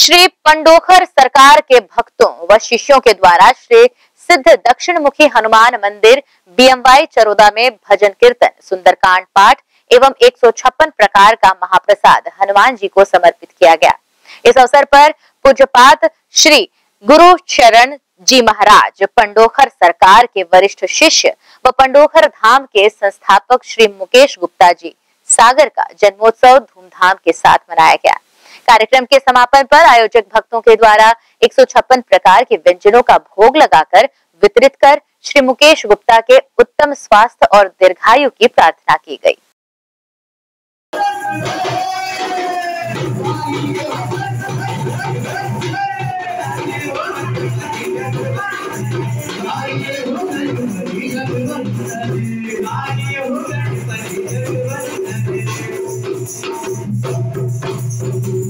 श्री पंडोखर सरकार के भक्तों व शिष्यों के द्वारा श्री सिद्ध दक्षिण मुखी हनुमान मंदिर बीएमवाई चरोदा में भजन कीर्तन, सुंदरकांड पाठ एवं एक सौ छप्पन प्रकार का महाप्रसाद हनुमान जी को समर्पित किया गया। इस अवसर पर पूज्यपात श्री गुरु चरण जी महाराज, पंडोखर सरकार के वरिष्ठ शिष्य व पंडोखर धाम के संस्थापक श्री मुकेश गुप्ता जी, सागर का जन्मोत्सव धूमधाम के साथ मनाया गया। कार्यक्रम के समापन पर आयोजक भक्तों के द्वारा एक सौ छप्पन प्रकार के व्यंजनों का भोग लगाकर वितरित कर श्री मुकेश गुप्ता के उत्तम स्वास्थ्य और दीर्घायु की प्रार्थना की गई।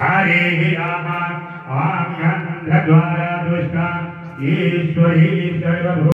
हरे राम आम द्वारा दुष्टा ईश्वरी सर्वभू